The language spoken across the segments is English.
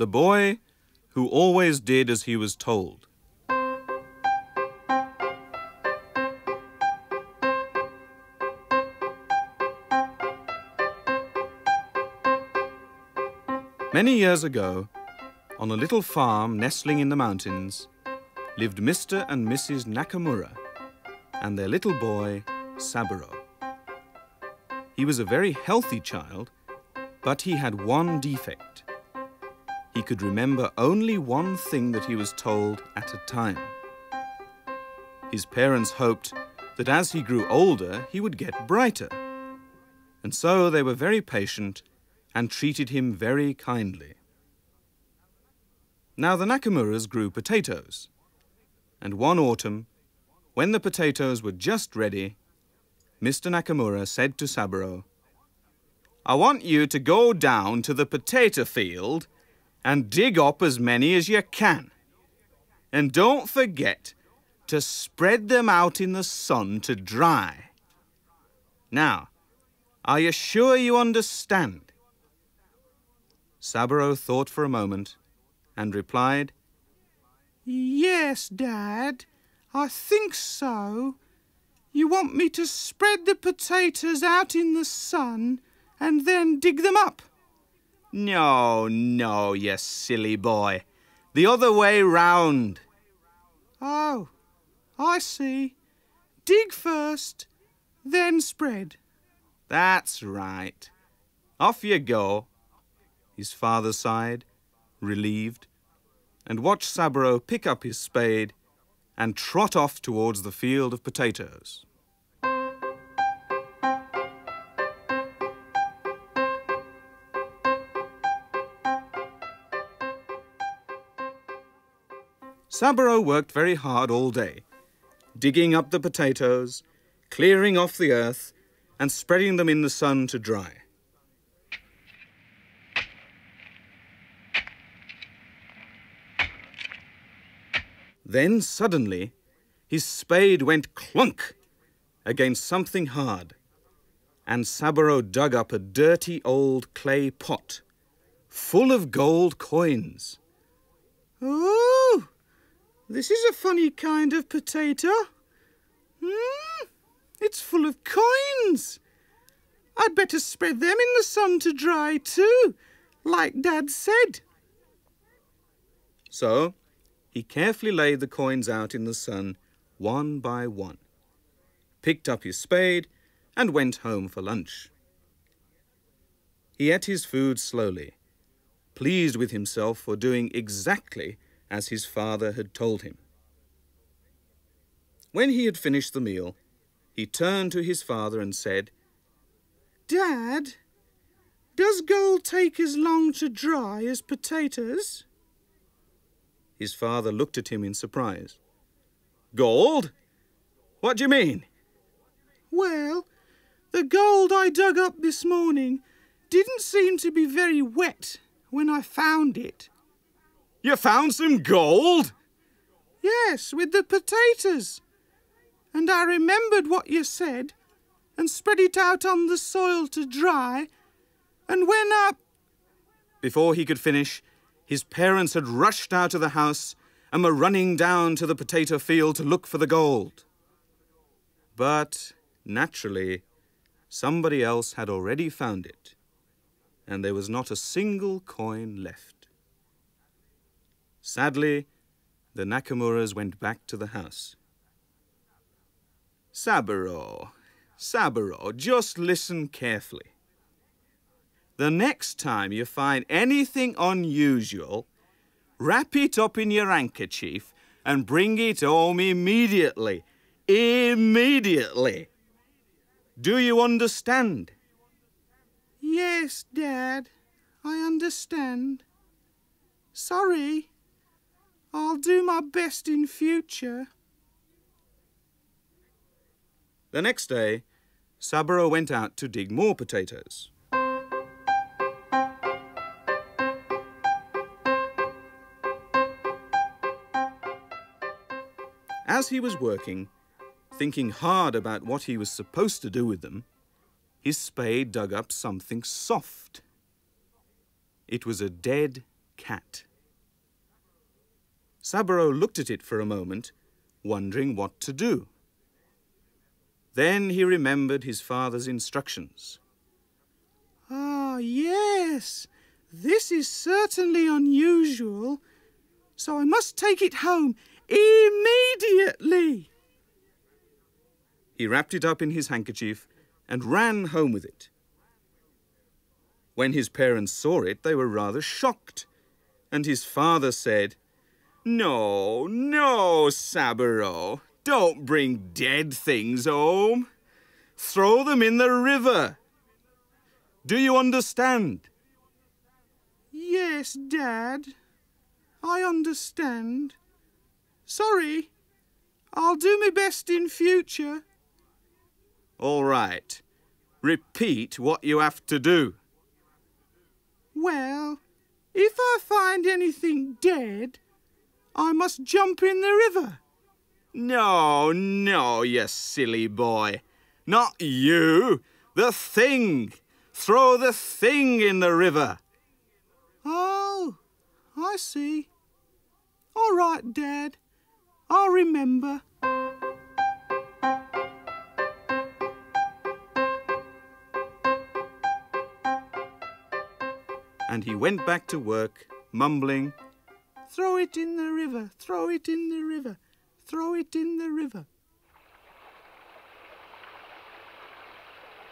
The boy who always did as he was told. Many years ago, on a little farm nestling in the mountains, lived Mr. and Mrs. Nakamura and their little boy, Saburo. He was a very healthy child, but he had one defect. He could remember only one thing that he was told at a time. His parents hoped that as he grew older, he would get brighter. And so they were very patient and treated him very kindly. Now the Nakamuras grew potatoes, and one autumn, when the potatoes were just ready, Mr. Nakamura said to Saburo, I want you to go down to the potato field and dig up as many as you can. And don't forget to spread them out in the sun to dry. Now, are you sure you understand? Saburo thought for a moment and replied, Yes, Dad, I think so. You want me to spread the potatoes out in the sun and then dig them up? No, no, you silly boy. The other way round. Oh, I see. Dig first, then spread. That's right. Off you go. His father sighed, relieved, and watched Saburo pick up his spade and trot off towards the field of potatoes. Saburo worked very hard all day, digging up the potatoes, clearing off the earth, and spreading them in the sun to dry. Then suddenly, his spade went clunk against something hard, and Saburo dug up a dirty old clay pot full of gold coins. Oh, this is a funny kind of potato. Hmm, it's full of coins. I'd better spread them in the sun to dry too, like Dad said. So he carefully laid the coins out in the sun one by one, picked up his spade, and went home for lunch. He ate his food slowly, pleased with himself for doing exactly as his father had told him. When he had finished the meal, he turned to his father and said, Dad, does gold take as long to dry as potatoes? His father looked at him in surprise. Gold? What do you mean? Well, the gold I dug up this morning didn't seem to be very wet when I found it. You found some gold? Yes, with the potatoes. And I remembered what you said and spread it out on the soil to dry. And when I. Before he could finish, his parents had rushed out of the house and were running down to the potato field to look for the gold. But, naturally, somebody else had already found it, and there was not a single coin left. Sadly, the Nakamuras went back to the house. Saburo, Saburo, just listen carefully. The next time you find anything unusual, wrap it up in your handkerchief and bring it home immediately. Immediately. Do you understand? Yes, Dad, I understand. Sorry. I'll do my best in future. The next day, Saburo went out to dig more potatoes. As he was working, thinking hard about what he was supposed to do with them, his spade dug up something soft. It was a dead cat. Saburo looked at it for a moment, wondering what to do. Then he remembered his father's instructions. Ah, yes, this is certainly unusual, so I must take it home immediately. He wrapped it up in his handkerchief and ran home with it. When his parents saw it, they were rather shocked, and his father said, No, no, Saburo, don't bring dead things home. Throw them in the river. Do you understand? Yes, Dad. I understand. Sorry. I'll do my best in future. All right. Repeat what you have to do. Well, if I find anything dead, I must jump in the river. No, no, you silly boy. Not you. The thing. Throw the thing in the river. Oh, I see. All right, Dad. I'll remember. And he went back to work, mumbling, Throw it in the river, throw it in the river, throw it in the river.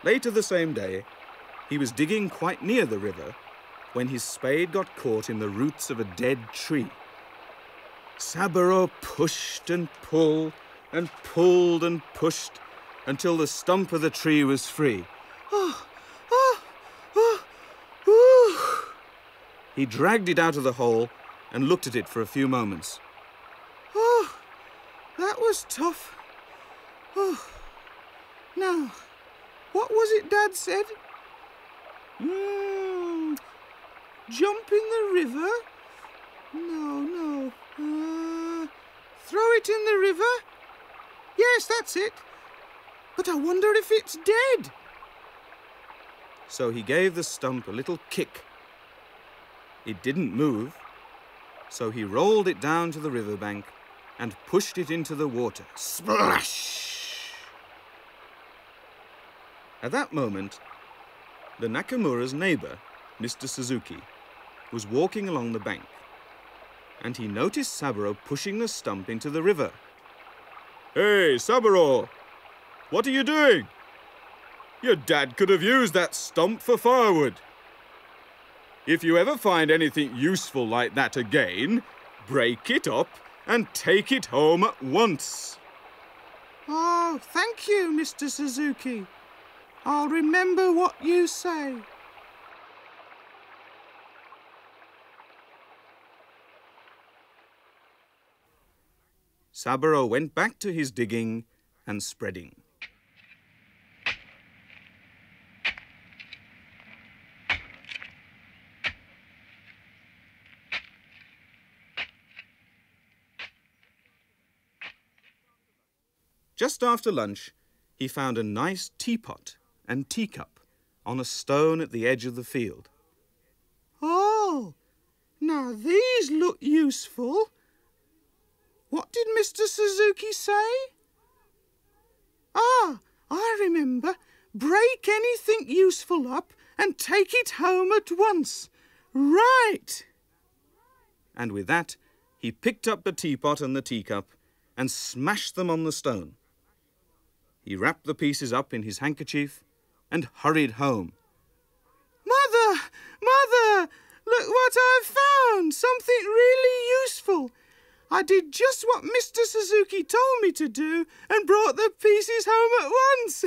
Later the same day, he was digging quite near the river when his spade got caught in the roots of a dead tree. Saburo pushed and pulled and pulled and pushed until the stump of the tree was free. Oh, oh, oh. He dragged it out of the hole and looked at it for a few moments. Oh, that was tough. Oh. Now, what was it Dad said? Hmm. Jump in the river? No, no. Uh, throw it in the river? Yes, that's it. But I wonder if it's dead. So he gave the stump a little kick. It didn't move, so he rolled it down to the riverbank and pushed it into the water. Splash! At that moment, the Nakamura's neighbor, Mr. Suzuki, was walking along the bank, and he noticed Saburo pushing the stump into the river. Hey, Saburo! What are you doing? Your dad could have used that stump for firewood. If you ever find anything useful like that again, break it up and take it home at once. Oh, thank you, Mr. Suzuki. I'll remember what you say. Saburo went back to his digging and spreading. Just after lunch, he found a nice teapot and teacup on a stone at the edge of the field. Oh, now these look useful. What did Mr. Suzuki say? Ah, I remember. Break anything useful up and take it home at once. Right. And with that, he picked up the teapot and the teacup and smashed them on the stone. He wrapped the pieces up in his handkerchief and hurried home. Mother! Mother! Look what I've found! Something really useful. I did just what Mr. Suzuki told me to do and brought the pieces home at once.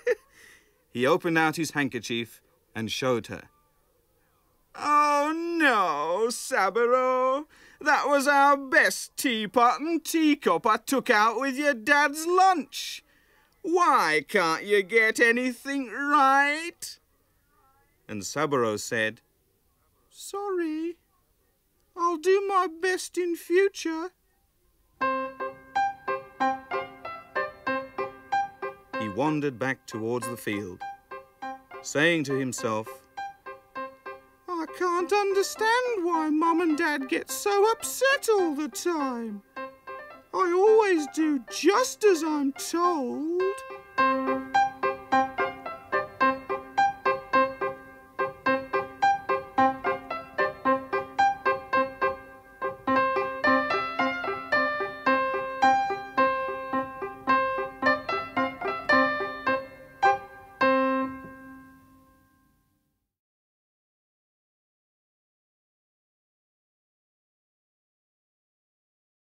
he opened out his handkerchief and showed her. Oh no, Saburo! That was our best teapot and teacup I took out with your dad's lunch. Why can't you get anything right? And Saburo said, Sorry. I'll do my best in future. He wandered back towards the field, saying to himself, I can't understand why Mum and Dad get so upset all the time. I always do just as I'm told.